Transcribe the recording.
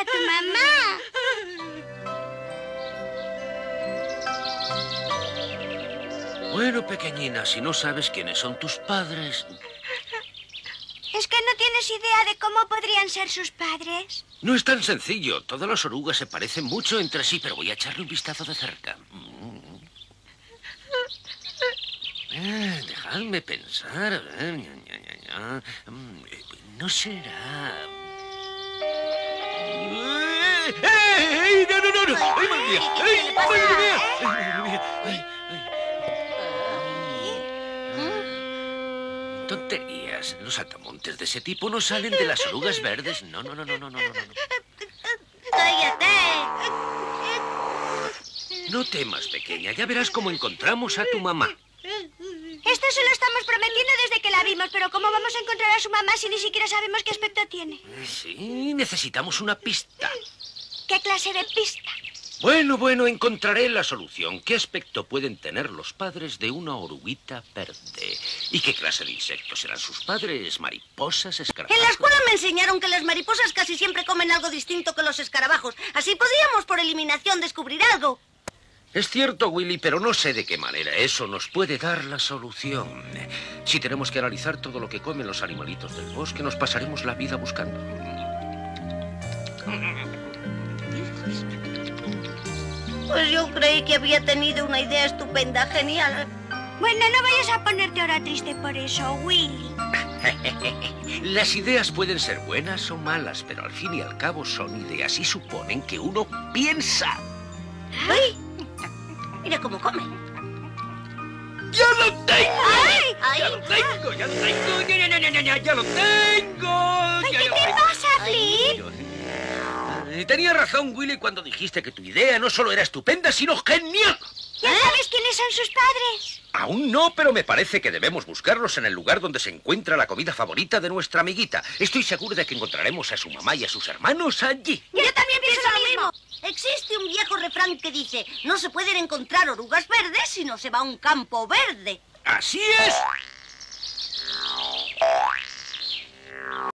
a tu mamá. Bueno, pequeñina, si no sabes quiénes son tus padres... ¿Es que no tienes idea de cómo podrían ser sus padres? No es tan sencillo. Todas las orugas se parecen mucho entre sí, pero voy a echarle un vistazo de cerca. Mm. Eh, dejadme pensar. Eh. Mm, eh, No será... ¡Ey! ¡No, no, no! no! ¡Ay, madre mía! ¡Ay, madre mía! ¡Ay, madre mía! ¡Ay, ay! Tonterías. Los atamontes de ese tipo no salen de las orugas verdes. No, no, no, no, no, no, no. no. ¡Cállate! No temas, pequeña. Ya verás cómo encontramos a tu mamá. Esto se lo estamos prometiendo desde que la vimos, pero ¿cómo vamos a encontrar a su mamá si ni siquiera sabemos qué aspecto tiene? Sí, necesitamos una pista. ¿Qué clase de pista? Bueno, bueno, encontraré la solución. ¿Qué aspecto pueden tener los padres de una oruguita verde? ¿Y qué clase de insectos serán sus padres? ¿Mariposas, En escarabajos? la escuela me enseñaron que las mariposas casi siempre comen algo distinto que los escarabajos. Así podríamos, por eliminación, descubrir algo. Es cierto, Willy, pero no sé de qué manera eso nos puede dar la solución. Si tenemos que analizar todo lo que comen los animalitos del bosque, nos pasaremos la vida buscando. Pues yo creí que había tenido una idea estupenda, genial. Bueno, no vayas a ponerte ahora triste por eso, Willy. Las ideas pueden ser buenas o malas, pero al fin y al cabo son ideas y suponen que uno piensa. ¡Ay! Mira cómo come. ¡Ya lo tengo! ¡Ay! ¡Ya lo tengo! ¡Ya lo tengo! ¡Ya, ya, ya, ya, ya, ya, ya lo tengo! Eh, Tenía razón, Willy, cuando dijiste que tu idea no solo era estupenda, sino genial. ¿Ya sabes quiénes son sus padres? Aún no, pero me parece que debemos buscarlos en el lugar donde se encuentra la comida favorita de nuestra amiguita. Estoy seguro de que encontraremos a su mamá y a sus hermanos allí. Yo también pienso lo mismo. Existe un viejo refrán que dice, no se pueden encontrar orugas verdes si no se va a un campo verde. ¡Así es!